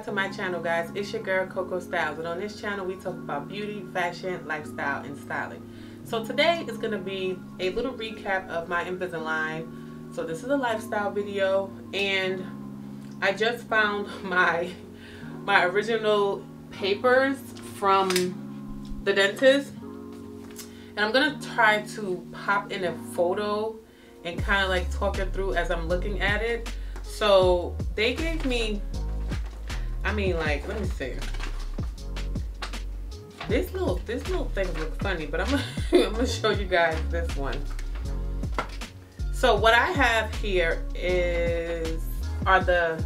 Back to my channel guys. It's your girl Coco Styles and on this channel we talk about beauty, fashion, lifestyle, and styling. So today is going to be a little recap of my Invisalign. So this is a lifestyle video and I just found my my original papers from the dentist and I'm going to try to pop in a photo and kind of like talk it through as I'm looking at it. So they gave me, I mean like, let me see. This little, this little thing looks funny, but I'm gonna, I'm gonna show you guys this one. So what I have here is, are the,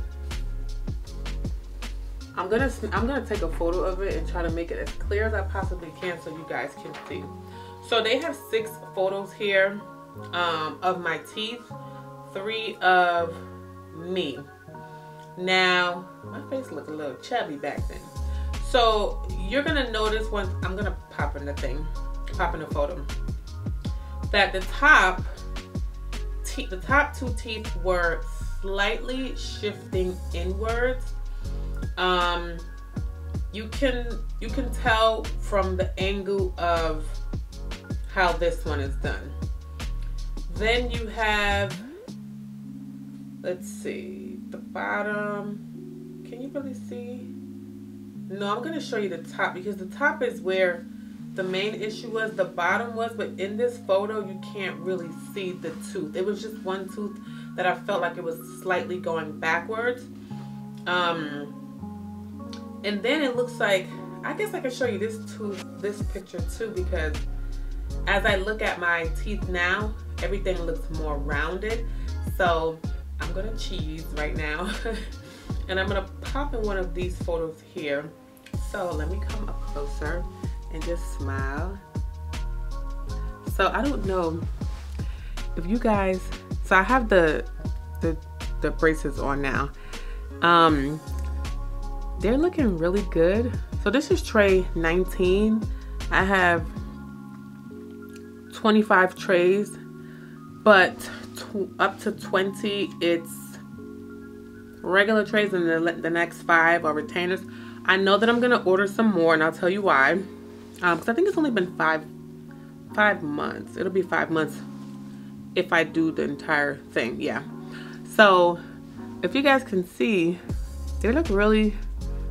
I'm gonna, I'm gonna take a photo of it and try to make it as clear as I possibly can so you guys can see. So they have six photos here um, of my teeth, three of me. Now, my face looked a little chubby back then. So you're gonna notice when I'm gonna pop in the thing, pop in the photo, that the top, the top two teeth were slightly shifting inwards. Um, you can you can tell from the angle of how this one is done. Then you have, let's see, the bottom. Can you really see? No, I'm going to show you the top because the top is where the main issue was. The bottom was, but in this photo, you can't really see the tooth. It was just one tooth that I felt like it was slightly going backwards. Um, and then it looks like, I guess I can show you this tooth, this picture too, because as I look at my teeth now, everything looks more rounded. So I'm gonna cheese right now. and I'm gonna pop in one of these photos here. So let me come up closer and just smile. So I don't know if you guys, so I have the, the, the braces on now. Um, they're looking really good. So this is tray 19. I have 25 trays but up to 20 it's regular trays and the, the next five are retainers. I know that I'm gonna order some more and I'll tell you why. Because um, I think it's only been five five months. It'll be five months if I do the entire thing yeah. So if you guys can see they look really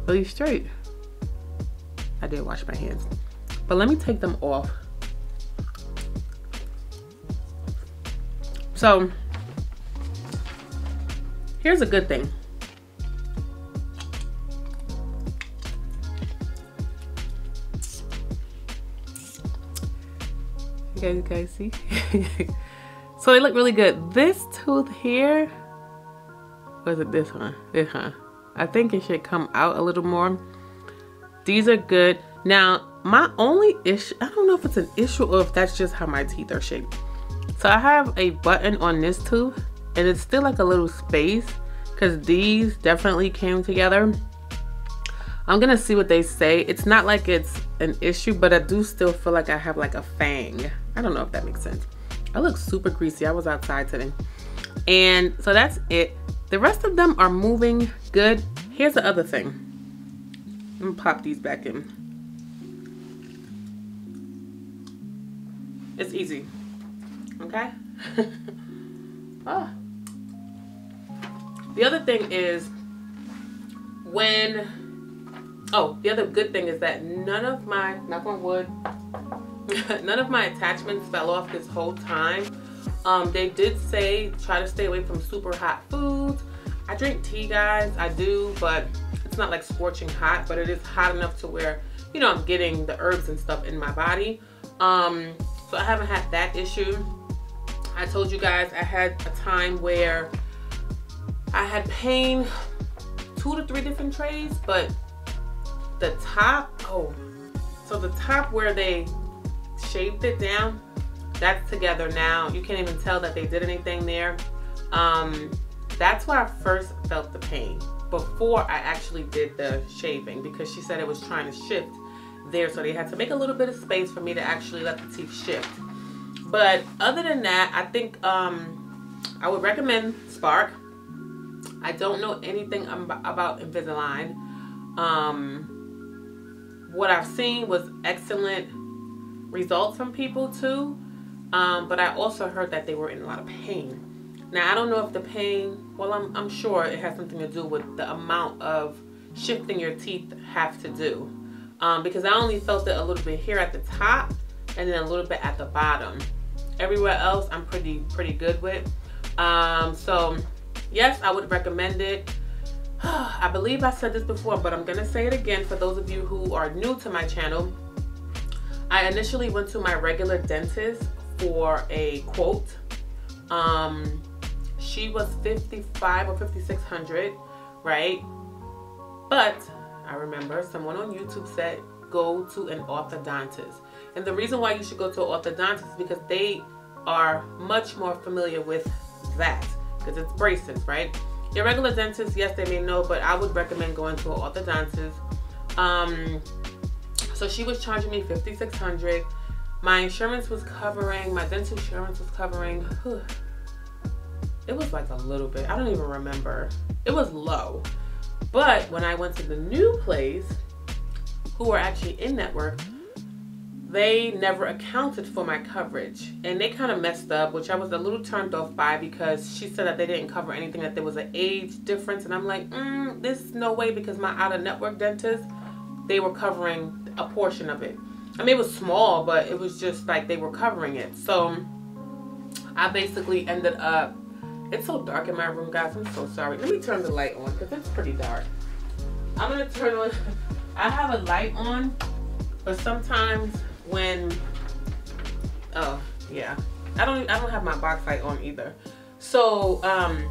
really straight. I did wash my hands. But let me take them off So here's a good thing. You guys, you guys see? so they look really good. This tooth here, was it this one? This one. I think it should come out a little more. These are good. Now, my only issue, I don't know if it's an issue or if that's just how my teeth are shaped. So I have a button on this tooth and it's still like a little space because these definitely came together. I'm gonna see what they say. It's not like it's an issue, but I do still feel like I have like a fang. I don't know if that makes sense. I look super greasy. I was outside today. And so that's it. The rest of them are moving good. Here's the other thing. Let me pop these back in. It's easy okay? oh. The other thing is when, oh, the other good thing is that none of my, knock on wood, none of my attachments fell off this whole time. Um, they did say try to stay away from super hot foods. I drink tea, guys. I do, but it's not like scorching hot, but it is hot enough to where, you know, I'm getting the herbs and stuff in my body. Um, so I haven't had that issue. I told you guys I had a time where I had pain two to three different trays, but the top, oh, so the top where they shaved it down, that's together now. You can't even tell that they did anything there. Um, that's where I first felt the pain before I actually did the shaving because she said it was trying to shift there. So they had to make a little bit of space for me to actually let the teeth shift. But other than that, I think um, I would recommend Spark. I don't know anything about Invisalign. Um, what I've seen was excellent results from people too. Um, but I also heard that they were in a lot of pain. Now, I don't know if the pain, well, I'm, I'm sure it has something to do with the amount of shifting your teeth have to do. Um, because I only felt it a little bit here at the top and then a little bit at the bottom. Everywhere else, I'm pretty, pretty good with. Um, so, yes, I would recommend it. I believe I said this before, but I'm to say it again for those of you who are new to my channel. I initially went to my regular dentist for a quote. Um, she was 55 or 5600 right but i remember someone on youtube said go to an orthodontist and the reason why you should go to an orthodontist is because they are much more familiar with that because it's braces right your regular dentist yes they may know but i would recommend going to an orthodontist um so she was charging me 5600 my insurance was covering my dental insurance was covering whew, it was like a little bit. I don't even remember. It was low. But when I went to the new place, who were actually in network, they never accounted for my coverage. And they kind of messed up, which I was a little turned off by because she said that they didn't cover anything, that there was an age difference. And I'm like, mm, this is no way because my out of network dentist, they were covering a portion of it. I mean, it was small, but it was just like they were covering it. So I basically ended up it's so dark in my room, guys. I'm so sorry. Let me turn the light on because it's pretty dark. I'm to turn on. I have a light on, but sometimes when, oh, yeah. I don't, I don't have my box light on either. So, um,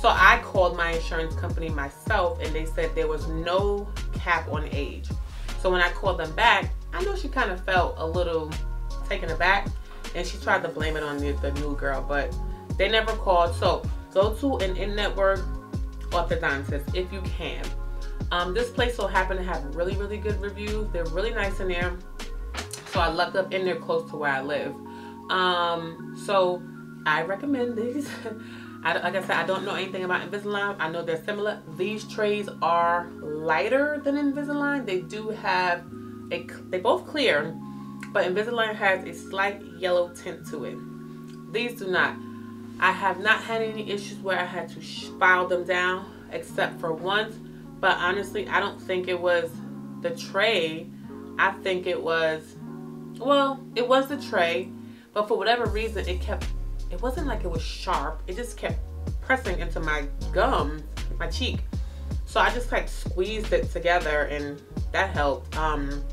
so I called my insurance company myself and they said there was no cap on age. So when I called them back, I know she kind of felt a little taken aback and she tried to blame it on the, the new girl, but they never called. So go to an in-network orthodontist if you can. Um, this place will happen to have really, really good reviews. They're really nice in there. So I lucked up in there close to where I live. Um, so I recommend these. I, like I said, I don't know anything about Invisalign. I know they're similar. These trays are lighter than Invisalign. They do have a, they both clear, but Invisalign has a slight yellow tint to it. These do not. I have not had any issues where I had to file them down except for once. But honestly, I don't think it was the tray. I think it was, well, it was the tray. But for whatever reason, it kept, it wasn't like it was sharp. It just kept pressing into my gum, my cheek. So I just like squeezed it together and that helped. Um,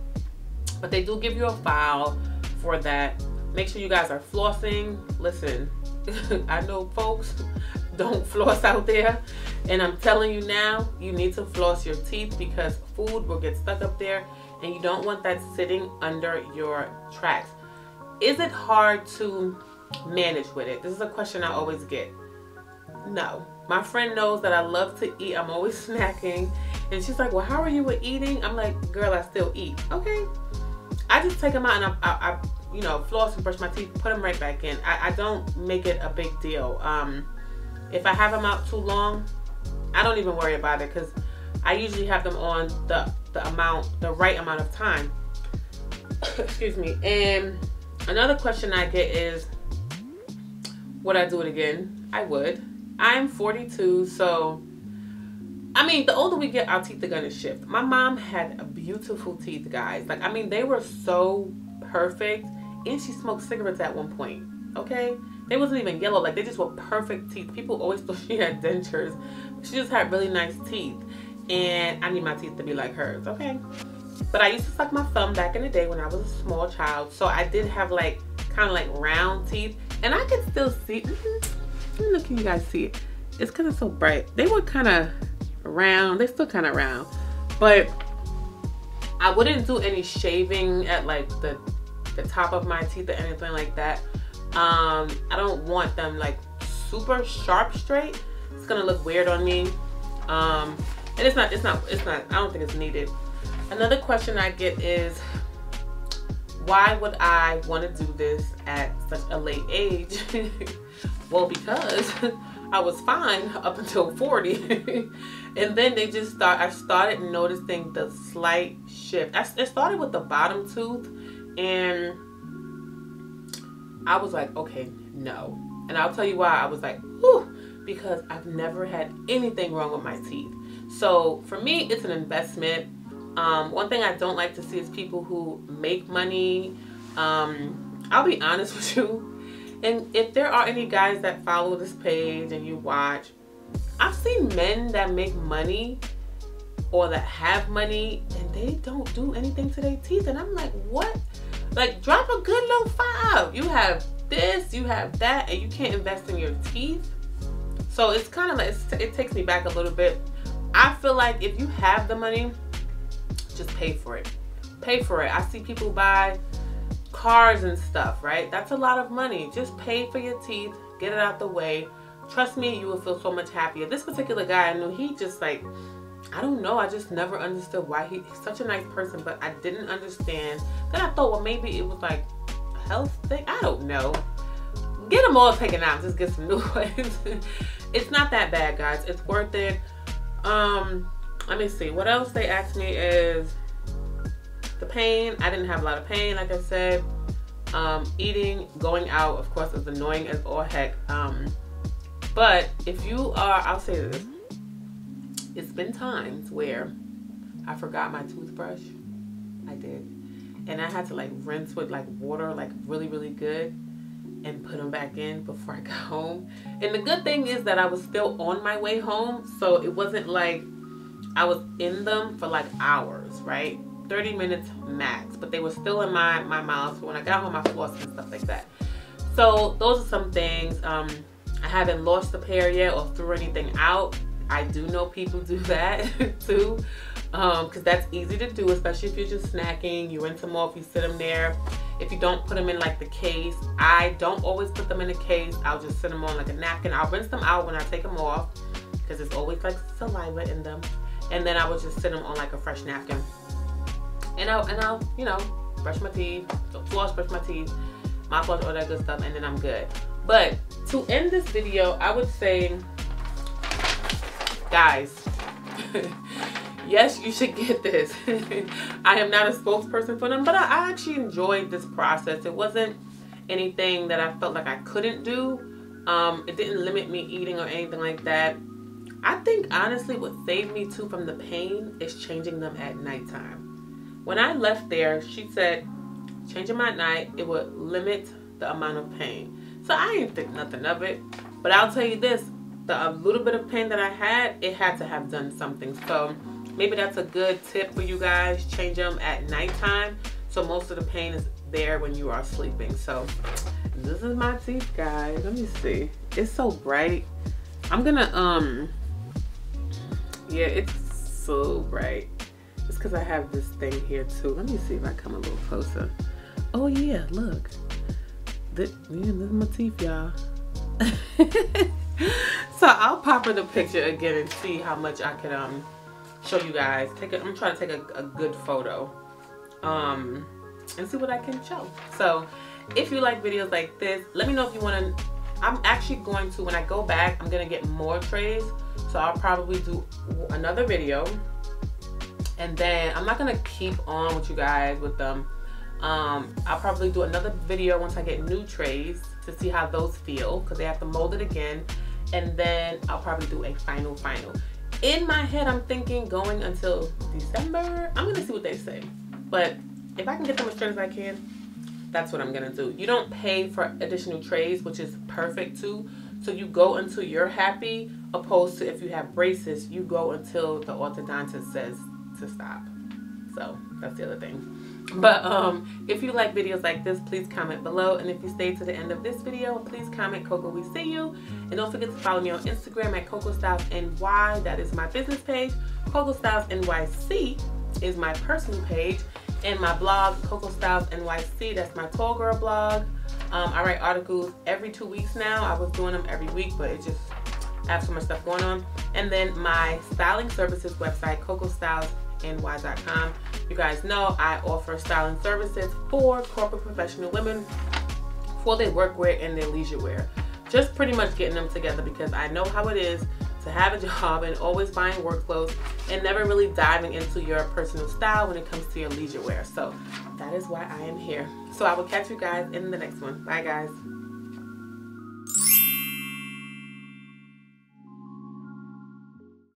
but they do give you a file for that. Make sure you guys are flossing. Listen, I know folks don't floss out there. And I'm telling you now, you need to floss your teeth because food will get stuck up there and you don't want that sitting under your tracks. Is it hard to manage with it? This is a question I always get. No. My friend knows that I love to eat. I'm always snacking. And she's like, well, how are you with eating? I'm like, girl, I still eat. Okay. I just take them out and I, I, I you know, floss and brush my teeth, put them right back in. I, I don't make it a big deal. Um, if I have them out too long, I don't even worry about it because I usually have them on the, the amount, the right amount of time. Excuse me. And another question I get is, would I do it again? I would. I'm 42, so I mean, the older we get, our teeth are gonna shift. My mom had beautiful teeth, guys. Like, I mean, they were so perfect and she smoked cigarettes at one point. Okay, they wasn't even yellow; like they just were perfect teeth. People always thought she had dentures. She just had really nice teeth, and I need my teeth to be like hers. Okay, but I used to suck my thumb back in the day when I was a small child, so I did have like kind of like round teeth, and I can still see. Mm -hmm, know, can you guys see it? It's because it's so bright. They were kind of round. They're still kind of round, but I wouldn't do any shaving at like the the top of my teeth or anything like that. Um, I don't want them like super sharp straight. It's gonna look weird on me. Um, and it's not, it's not, it's not, I don't think it's needed. Another question I get is, why would I want to do this at such a late age? well, because I was fine up until 40. and then they just start, I started noticing the slight shift. I, it started with the bottom tooth and I was like, okay, no. And I'll tell you why. I was like, whew, because I've never had anything wrong with my teeth. So for me, it's an investment. Um, one thing I don't like to see is people who make money. Um, I'll be honest with you. And if there are any guys that follow this page and you watch, I've seen men that make money or that have money and they don't do anything to their teeth. And I'm like, what? Like, drop a good little five. You have this, you have that, and you can't invest in your teeth. So it's kind of like, it takes me back a little bit. I feel like if you have the money, just pay for it. Pay for it. I see people buy cars and stuff, right? That's a lot of money. Just pay for your teeth, get it out the way. Trust me, you will feel so much happier. This particular guy I knew, he just like, I don't know. I just never understood why he, he's such a nice person, but I didn't understand. Then I thought, well, maybe it was like a health thing. I don't know. Get them all taken out. Just get some new ones. it's not that bad, guys. It's worth it. Um, let me see. What else they asked me is the pain. I didn't have a lot of pain, like I said. Um, eating, going out, of course, is annoying as all heck. Um, but if you are, I'll say this it's been times where I forgot my toothbrush. I did. And I had to like rinse with like water, like really, really good and put them back in before I got home. And the good thing is that I was still on my way home. So it wasn't like I was in them for like hours, right? 30 minutes max, but they were still in my, my mouth. When I got home, I flossed and stuff like that. So those are some things. Um, I haven't lost a pair yet or threw anything out. I do know people do that too because um, that's easy to do, especially if you're just snacking. You rinse them off, you sit them there. If you don't put them in like the case, I don't always put them in a case. I'll just sit them on like a napkin. I'll rinse them out when I take them off because it's always like saliva in them. And then I will just sit them on like a fresh napkin. And I'll, and I'll, you know, brush my teeth, floss, brush my teeth, mouthwash, all that good stuff, and then I'm good. But to end this video, I would say guys yes you should get this. I am not a spokesperson for them but I, actually enjoyed this process. It wasn't anything that i felt like i couldn't do. Um, it didn't limit me eating or anything like that. I think honestly what saved me too from the pain is changing them at nighttime. When i left there she said changing my night it would limit the amount of pain. So i didn't think nothing of it. But i'll tell you this the little bit of pain that I had, it had to have done something. So maybe that's a good tip for you guys. Change them at nighttime. So most of the pain is there when you are sleeping. So this is my teeth, guys. Let me see. It's so bright. I'm gonna, um, yeah, it's so bright. It's because I have this thing here too. Let me see if I come a little closer. Oh yeah, look. This, yeah, this is my teeth, y'all. so I'll pop in the picture again and see how much I can um show you guys. Take it. I'm trying to take a, a good photo, um, and see what I can show. So if you like videos like this, let me know if you want to. I'm actually going to when I go back. I'm gonna get more trays, so I'll probably do another video, and then I'm not gonna keep on with you guys with them. Um, I'll probably do another video once I get new trays to see how those feel because they have to mold it again and then I'll probably do a final final. In my head, I'm thinking going until December. I'm gonna see what they say. But if I can get them as straight as I can, that's what I'm gonna do. You don't pay for additional trays, which is perfect too. So you go until you're happy, opposed to if you have braces, you go until the orthodontist says to stop. So that's the other thing. But um, if you like videos like this, please comment below. And if you stay to the end of this video, please comment Coco We See You. And don't forget to follow me on Instagram at Coco Styles NY. That is my business page. Coco Styles NYC is my personal page. And my blog, Coco Styles NYC, that's my tall girl blog. Um, I write articles every two weeks now. I was doing them every week, but it just I have so much stuff going on. And then my styling services website, Coco Styles ny.com. You guys know I offer styling services for corporate professional women for their workwear and their leisure wear. just pretty much getting them together because I know how it is to have a job and always buying work clothes and never really diving into your personal style when it comes to your leisure wear. So that is why I am here. So I will catch you guys in the next one. Bye guys.